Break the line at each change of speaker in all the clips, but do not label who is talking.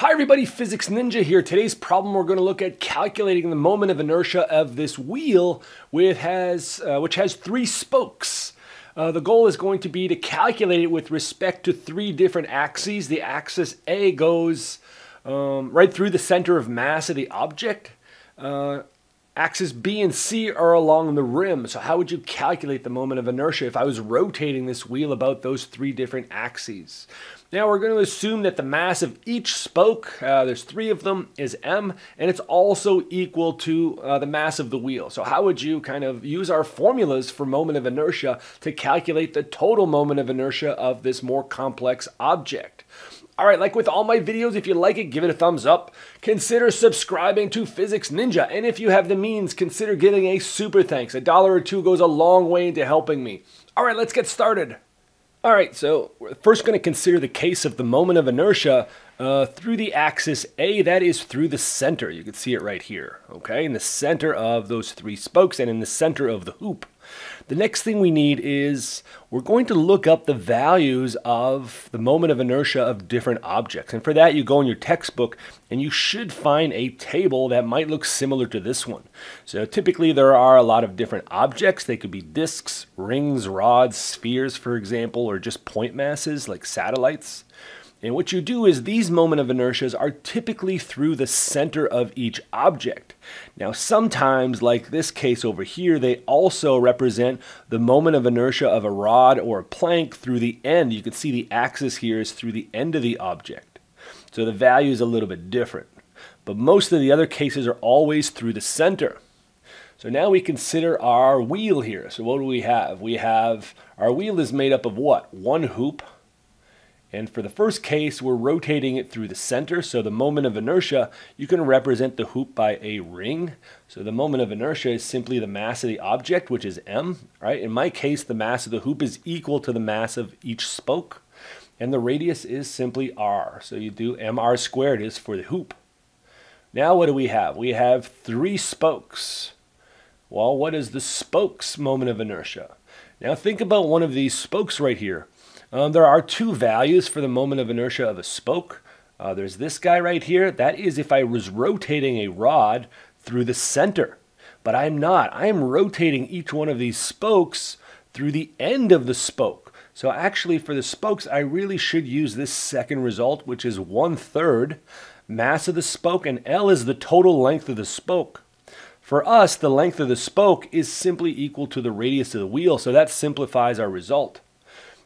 Hi everybody, Physics Ninja here. Today's problem we're going to look at calculating the moment of inertia of this wheel which has, uh, which has three spokes. Uh, the goal is going to be to calculate it with respect to three different axes. The axis A goes um, right through the center of mass of the object. Uh, axis B and C are along the rim. So how would you calculate the moment of inertia if I was rotating this wheel about those three different axes? Now we're going to assume that the mass of each spoke, uh, there's three of them, is m, and it's also equal to uh, the mass of the wheel. So how would you kind of use our formulas for moment of inertia to calculate the total moment of inertia of this more complex object? All right, like with all my videos, if you like it, give it a thumbs up. Consider subscribing to Physics Ninja. And if you have the means, consider giving a super thanks. A dollar or two goes a long way into helping me. All right, let's get started. All right, so we're first going to consider the case of the moment of inertia uh, through the axis A, that is through the center. You can see it right here, okay? In the center of those three spokes and in the center of the hoop. The next thing we need is we're going to look up the values of the moment of inertia of different objects. And for that, you go in your textbook and you should find a table that might look similar to this one. So typically there are a lot of different objects. They could be disks, rings, rods, spheres, for example, or just point masses like satellites. And what you do is these moment of inertias are typically through the center of each object. Now sometimes, like this case over here, they also represent the moment of inertia of a rod or a plank through the end. You can see the axis here is through the end of the object. So the value is a little bit different. But most of the other cases are always through the center. So now we consider our wheel here. So what do we have? We have, our wheel is made up of what? One hoop, and for the first case, we're rotating it through the center. So the moment of inertia, you can represent the hoop by a ring. So the moment of inertia is simply the mass of the object, which is m. Right? In my case, the mass of the hoop is equal to the mass of each spoke. And the radius is simply r. So you do mr squared is for the hoop. Now what do we have? We have three spokes. Well, what is the spokes moment of inertia? Now think about one of these spokes right here. Um, there are two values for the moment of inertia of a spoke. Uh, there's this guy right here. That is if I was rotating a rod through the center. But I'm not. I am rotating each one of these spokes through the end of the spoke. So actually for the spokes, I really should use this second result, which is one third mass of the spoke, and L is the total length of the spoke. For us, the length of the spoke is simply equal to the radius of the wheel, so that simplifies our result.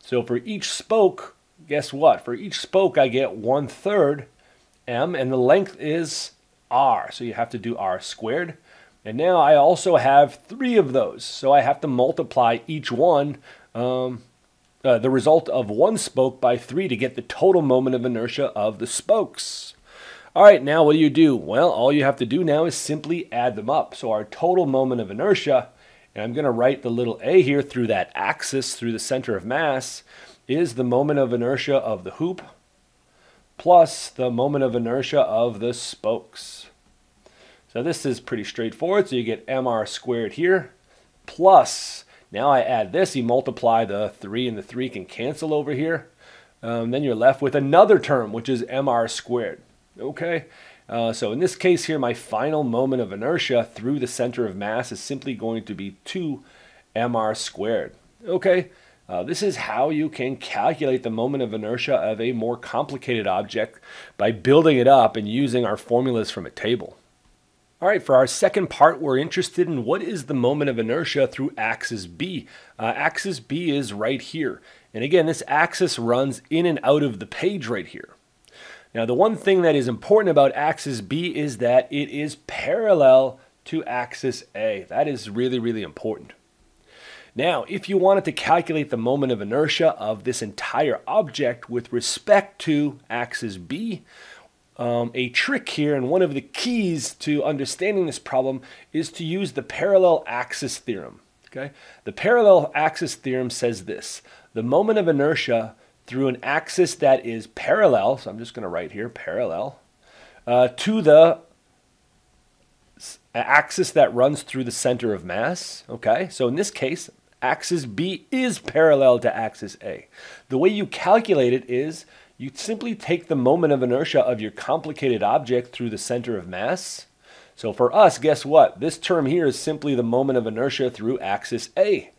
So for each spoke, guess what? For each spoke, I get one third m, and the length is r. So you have to do r squared. And now I also have three of those. So I have to multiply each one, um, uh, the result of one spoke by three to get the total moment of inertia of the spokes. All right, now what do you do? Well, all you have to do now is simply add them up. So our total moment of inertia and I'm going to write the little a here through that axis, through the center of mass, is the moment of inertia of the hoop plus the moment of inertia of the spokes. So this is pretty straightforward. So you get mr squared here plus, now I add this, you multiply the 3 and the 3 can cancel over here. Um, then you're left with another term, which is mr squared. Okay, uh, so in this case here, my final moment of inertia through the center of mass is simply going to be 2 mr squared. Okay, uh, this is how you can calculate the moment of inertia of a more complicated object by building it up and using our formulas from a table. All right, for our second part, we're interested in what is the moment of inertia through axis B. Uh, axis B is right here. And again, this axis runs in and out of the page right here. Now, the one thing that is important about axis B is that it is parallel to axis A. That is really, really important. Now, if you wanted to calculate the moment of inertia of this entire object with respect to axis B, um, a trick here and one of the keys to understanding this problem is to use the parallel axis theorem. Okay? The parallel axis theorem says this, the moment of inertia through an axis that is parallel, so I'm just going to write here, parallel, uh, to the axis that runs through the center of mass. Okay, so in this case, axis B is parallel to axis A. The way you calculate it is you simply take the moment of inertia of your complicated object through the center of mass. So for us, guess what? This term here is simply the moment of inertia through axis A.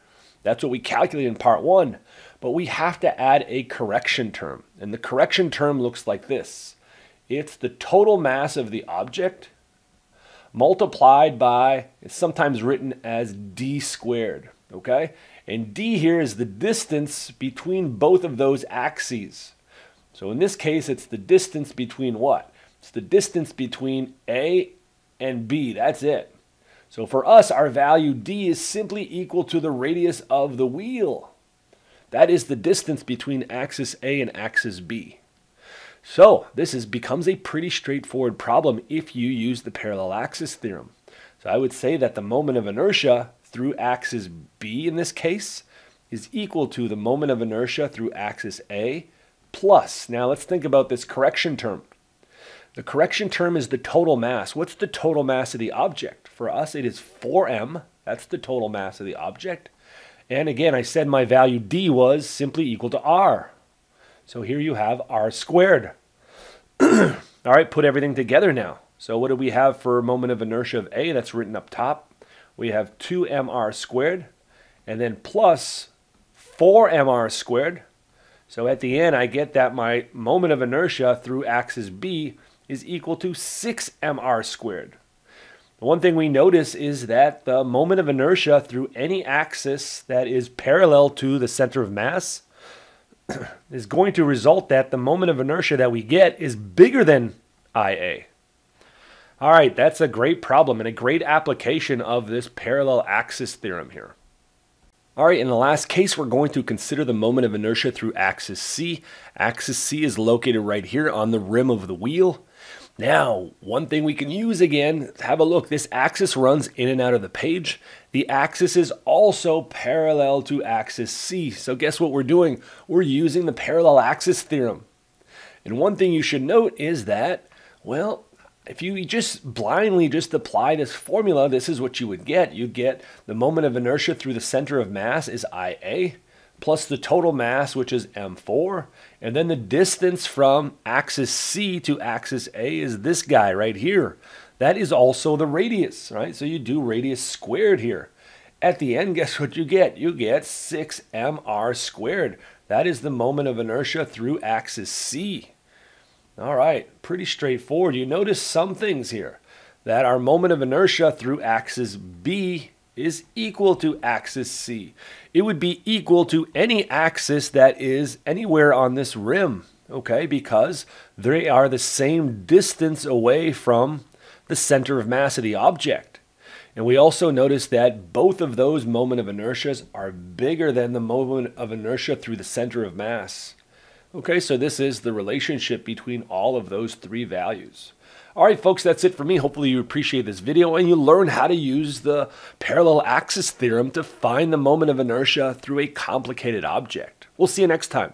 That's what we calculate in part one. But we have to add a correction term. And the correction term looks like this. It's the total mass of the object multiplied by, it's sometimes written as d squared, okay? And d here is the distance between both of those axes. So in this case, it's the distance between what? It's the distance between A and B, that's it. So for us, our value d is simply equal to the radius of the wheel. That is the distance between axis A and axis B. So this is, becomes a pretty straightforward problem if you use the parallel axis theorem. So I would say that the moment of inertia through axis B in this case is equal to the moment of inertia through axis A plus. Now let's think about this correction term. The correction term is the total mass. What's the total mass of the object? For us, it is 4m. That's the total mass of the object. And again, I said my value d was simply equal to r. So here you have r squared. All right, put everything together now. So what do we have for moment of inertia of A? That's written up top. We have 2mr squared, and then plus 4mr squared. So at the end, I get that my moment of inertia through axis B is equal to 6mr squared. The one thing we notice is that the moment of inertia through any axis that is parallel to the center of mass is going to result that the moment of inertia that we get is bigger than IA. All right, that's a great problem and a great application of this parallel axis theorem here. All right, in the last case, we're going to consider the moment of inertia through axis C. Axis C is located right here on the rim of the wheel. Now, one thing we can use again, have a look. This axis runs in and out of the page. The axis is also parallel to axis C. So guess what we're doing? We're using the parallel axis theorem. And one thing you should note is that, well, if you just blindly just apply this formula, this is what you would get. You'd get the moment of inertia through the center of mass is IA plus the total mass, which is m4. And then the distance from axis C to axis A is this guy right here. That is also the radius, right? So you do radius squared here. At the end, guess what you get? You get 6mr squared. That is the moment of inertia through axis C. All right, pretty straightforward. You notice some things here. That our moment of inertia through axis B is equal to axis C. It would be equal to any axis that is anywhere on this rim, okay, because they are the same distance away from the center of mass of the object. And we also notice that both of those moment of inertias are bigger than the moment of inertia through the center of mass. Okay, so this is the relationship between all of those three values. All right, folks, that's it for me. Hopefully you appreciate this video and you learn how to use the parallel axis theorem to find the moment of inertia through a complicated object. We'll see you next time.